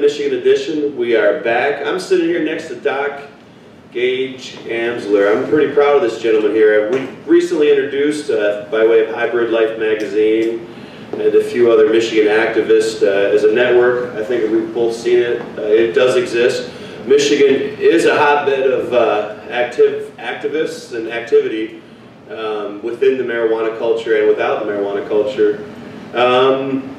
Michigan edition. We are back. I'm sitting here next to Doc Gage Amsler. I'm pretty proud of this gentleman here. We recently introduced, uh, by way of Hybrid Life magazine, and a few other Michigan activists uh, as a network. I think we've both seen it. Uh, it does exist. Michigan is a hotbed of uh, active activists and activity um, within the marijuana culture and without the marijuana culture. Um,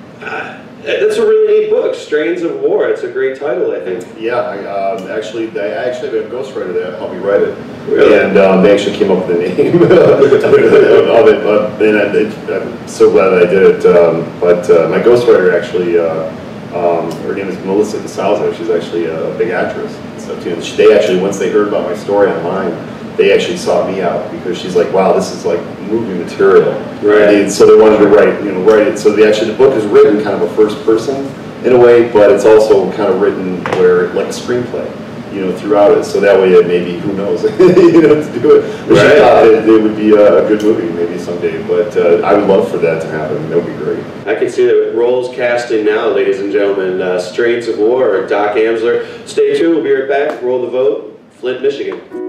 that's a really neat book, Strains of War. It's a great title, I think. Yeah, I, um, actually, they actually have a ghostwriter that helped me write it, Really? and um, they actually came up with the name of it. But and I, it, I'm so glad that I did it. Um, but uh, my ghostwriter actually, uh, um, her name is Melissa DeSalzo. She's actually a big actress and stuff too. And she, they actually, once they heard about my story online, they actually sought me out because she's like, wow, this is like movie material. Right. So they wanted to write, you know, write it. So the actually, the book is written kind of a first person in a way, but it's also kind of written where, like a screenplay, you know, throughout it. So that way it maybe, who knows, you know, to do it. But Right. she thought it, it would be a, a good movie maybe someday, but uh, I would love for that to happen. That would be great. I can see that roles casting now, ladies and gentlemen. Uh, Strains of War, Doc Amsler. Stay tuned. We'll be right back. Roll the vote. Flint, Michigan.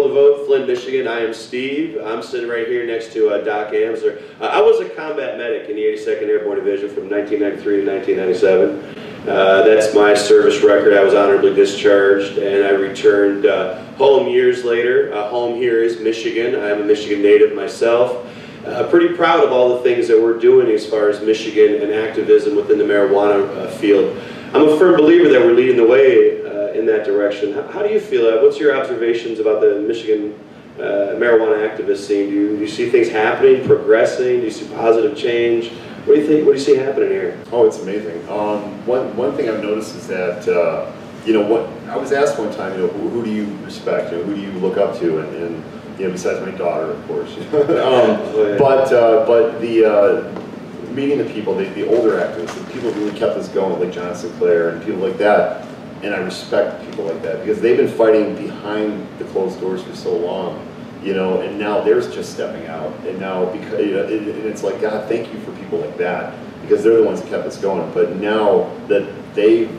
Roll the Vote, Flint, Michigan. I am Steve. I'm sitting right here next to uh, Doc Amsler. Uh, I was a combat medic in the 82nd Airborne Division from 1993 to 1997. Uh, that's my service record. I was honorably discharged and I returned uh, home years later. Uh, home here is Michigan. I'm a Michigan native myself. Uh, pretty proud of all the things that we're doing as far as Michigan and activism within the marijuana field. I'm a firm believer that we're leading the way in that direction. How, how do you feel that? What's your observations about the Michigan uh, marijuana activist scene? Do you, do you see things happening, progressing? Do you see positive change? What do you think? What do you see happening here? Oh, it's amazing. Um, one one thing I've noticed is that uh, you know what I was asked one time, you know, who, who do you respect? You know, who do you look up to? And, and you know, besides my daughter, of course. um, but uh, but the uh, meeting the people, the, the older activists, the people who really kept us going, like John Sinclair and people like that. And I respect people like that because they've been fighting behind the closed doors for so long, you know. And now they're just stepping out, and now because you know, it, and it's like God, thank you for people like that because they're the ones that kept us going. But now that they've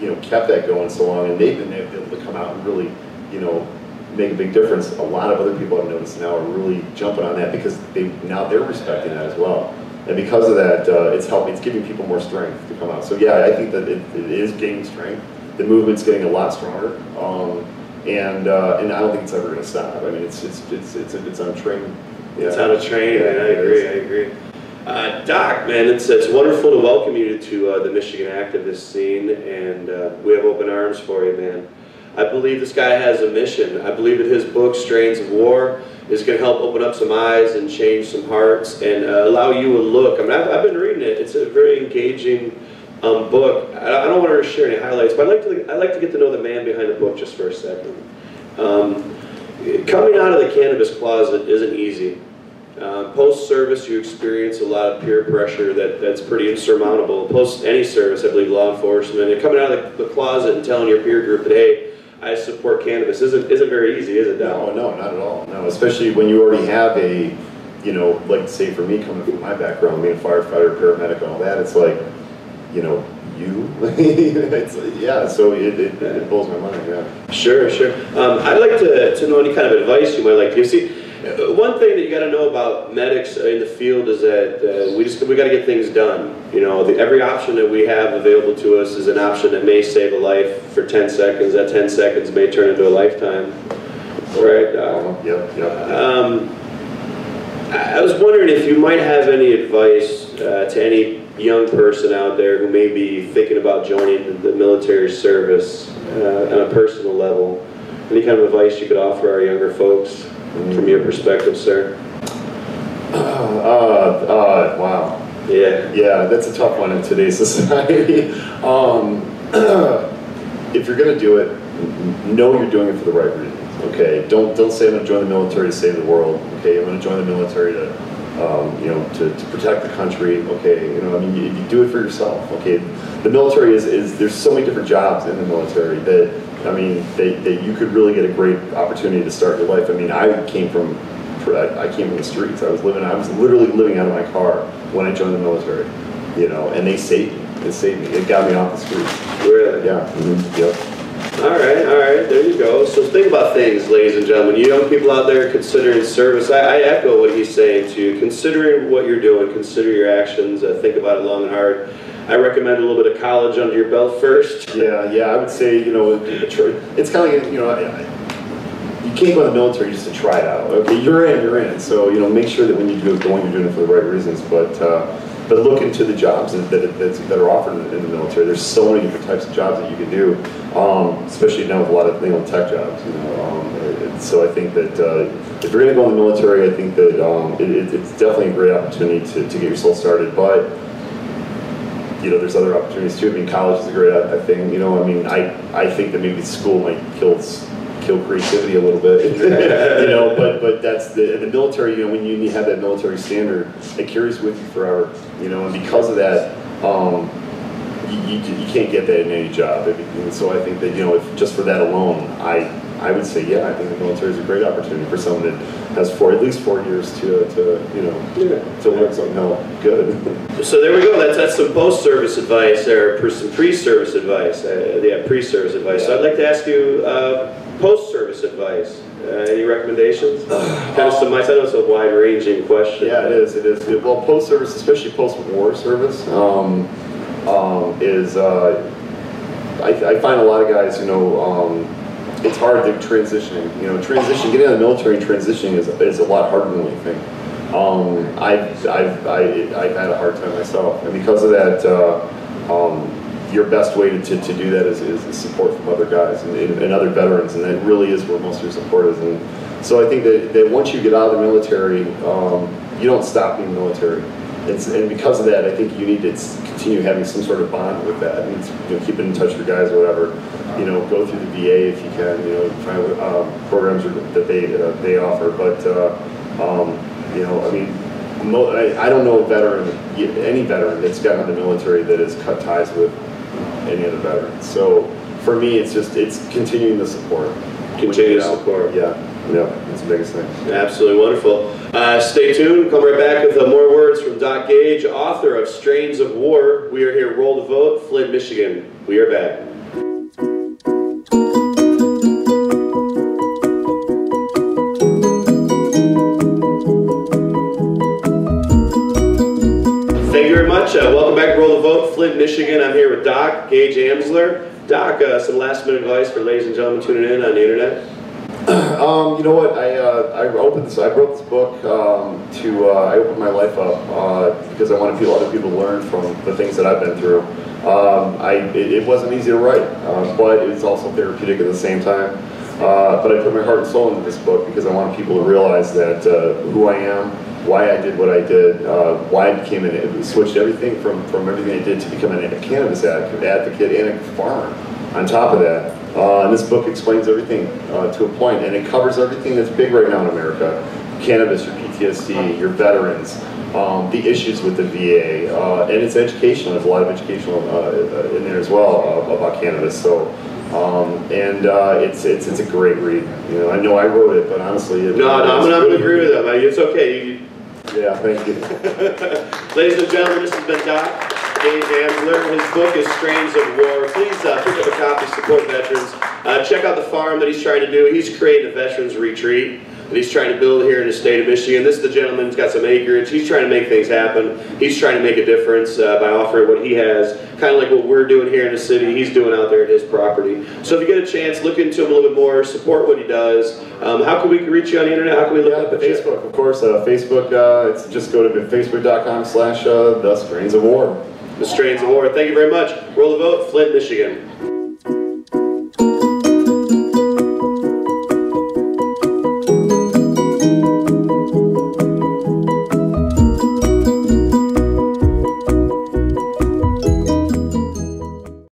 you know kept that going so long, and they've been able to come out and really, you know, make a big difference. A lot of other people I've noticed now are really jumping on that because they now they're respecting that as well. And because of that, uh, it's helping. It's giving people more strength to come out. So yeah, I think that it, it is gaining strength. The movement's getting a lot stronger, um, and uh, and I don't think it's ever going to stop. I mean, it's it's it's it's it's on train. It's on a train, Yeah, man. I agree. I agree. Uh, Doc, man, it's it's wonderful to welcome you to uh, the Michigan activist scene, and uh, we have open arms for you, man. I believe this guy has a mission. I believe that his book, Strains of War, is going to help open up some eyes and change some hearts and uh, allow you a look. I mean, I've, I've been reading it. It's a very engaging um, book. I, I don't want to share any highlights, but I'd like to I'd like to get to know the man behind the book just for a second. Um, coming out of the cannabis closet isn't easy. Uh, Post service, you experience a lot of peer pressure that, that's pretty insurmountable. Post any service, I believe, law enforcement, and coming out of the, the closet and telling your peer group that, hey, I support cannabis isn't, isn't very easy, is it, No, Doc? no, not at all. No, especially when you already have a, you know, like say for me coming from my background, being a firefighter, paramedic, and all that, it's like, you know, you. it's yeah. So it, it, it blows my mind. Yeah. Sure, sure. Um, I'd like to, to know any kind of advice you might like to give. See, uh, one thing that you got to know about medics in the field is that uh, we just we got to get things done. You know, the, every option that we have available to us is an option that may save a life for 10 seconds. That 10 seconds may turn into a lifetime. Right. Uh, Yep. Yep. um, I I was wondering if you might have any advice uh, to any young person out there who may be thinking about joining the, military service uh, on a personal level. Any kind of advice you could offer our younger folks from your perspective, sir? Uh, uh, wow. Yeah. Yeah, that's a tough one in today's society. um, if you're going to do it, know you're doing it for the right reasons. Okay, don't don't say I'm going to join the military to save the world. Okay, I'm going to join the military to, um, you know, to, to protect the country. Okay, you know, I mean, you, you do it for yourself. Okay, the military is, is there's so many different jobs in the military that I mean, that, that you could really get a great opportunity to start your life. I mean, I came from, I came from the streets. I was living, I was literally living out of my car when I joined the military, you know, and they saved me. It saved me. It got me off the streets. Really? Yeah. mhm, Yep. All right, all right, there you go. So think about things, ladies and gentlemen. You young people out there considering service, I, I echo what he's saying to you. Considering what you're doing, consider your actions, uh, think about it long and hard. I recommend a little bit of college under your belt first. Yeah, yeah, I would say, you know, it's kind of like, you know, you can't go in the military just to try it out. Okay, you're in, you're in. So, you know, make sure that when you do going, you're doing it for the right reasons. But, uh, but look into the jobs that, that, that are offered in, the military. There's so many different types of jobs that you can do, um, especially now with a lot of, you know, tech jobs, you know. Um, so I think that uh, if you're going to go in the military, I think that um, it, it- it's definitely a great opportunity to, to get yourself started. But you know, there's other opportunities too. I mean, college is a great thing. You know, I mean, I, I think that maybe school might kill kill creativity a little bit. you know, but but that's the the military. You know, when you have that military standard, it carries with you forever. You know, and because of that, um, you, you, you can't get that in any job. And so I think that you know, if just for that alone, I I would say yeah, I think the military is a great opportunity for someone that has four at least four years to to you know yeah. to learn something else good. So there we go. That's that's some post-service advice there, or some pre-service advice. Uh, yeah, pre-service advice. So I'd like to ask you uh, post-service advice. Uh, any recommendations? kind of some. I know it's a wide-ranging question. Yeah, it is. It is. Well, post service, especially post war service, um, um, is. Uh, I, I find a lot of guys, you know, um, it's hard to transitioning. You know, transition, getting out of the military and transitioning is, is a lot harder than we think. Um, I've, I've, I, I've had a hard time myself, and because of that, uh, um, your best way to, to, to do that is, is support from other guys and, and other veterans, and that really is where most of your support is. And so I think that, that once you get out of the military, um, you don't stop being military. It's, and because of that, I think you need to continue having some sort of bond with that. And you know, keep in touch with guys or whatever. You know, go through the VA if you can. You know, find um, programs that they uh, they offer. But uh, um, you know, I mean, I don't know a veteran, any veteran that's gotten out of the military that has cut ties with any other veteran. So for me, it's just it's continuing the support. Continue to support. Yeah, yeah, that's the biggest thing. Absolutely wonderful. Uh, stay tuned. Come right back with uh, more words from Doc Gage, author of Strains of War. We are here. Roll the vote, Flint, Michigan. We are back. Thank you very much. Uh, welcome back to Roll the Vote, Flint, Michigan. I'm here with Doc Gage Amsler. Doc, uh, some last minute advice for ladies and gentlemen tuning in on the internet. Um, you know what? I uh, I opened this. I wrote this book um, to. Uh, I opened my life up uh, because I wanted people, other people to learn from the things that I've been through. Um, I it, it wasn't easy to write, uh, but it was also therapeutic at the same time. Uh, but I put my heart and soul into this book because I want people to realize that uh, who I am, why I did what I did, uh, why I became an switched everything from from everything I did to become a cannabis advocate, and a farmer. On top of that, uh, and this book explains everything uh, to a point, and it covers everything that's big right now in America: cannabis, your PTSD, your veterans, um, the issues with the VA, uh, and it's educational. There's a lot of educational uh, in there as well uh, about cannabis. So. Um, and uh, it's, it's it's a great read. You know, I know I wrote it, but honestly, it, No, no, I'm, I'm going to agree with them. It's okay. You, Yeah, thank you. Ladies and gentlemen, this has been Doc Dave Amsler. His book is Strains of War. Please uh, pick up a copy, support veterans. Uh, check out the farm that he's trying to do. He's created a veterans retreat that he's trying to build here in the state of Michigan. This is the gentleman who's got some acreage. He's trying to make things happen. He's trying to make a difference uh, by offering what he has, kind of like what we're doing here in the city. He's doing out there at his property. So if you get a chance, look into him a little bit more, support what he does. Um, how can we reach you on the internet? How can we look Yeah, up at you? Facebook, of course. Uh, Facebook, uh, it's just go to facebook.com slash uh, the strains of war. The Strains of War. Thank you very much. Roll the vote, Flint, Michigan.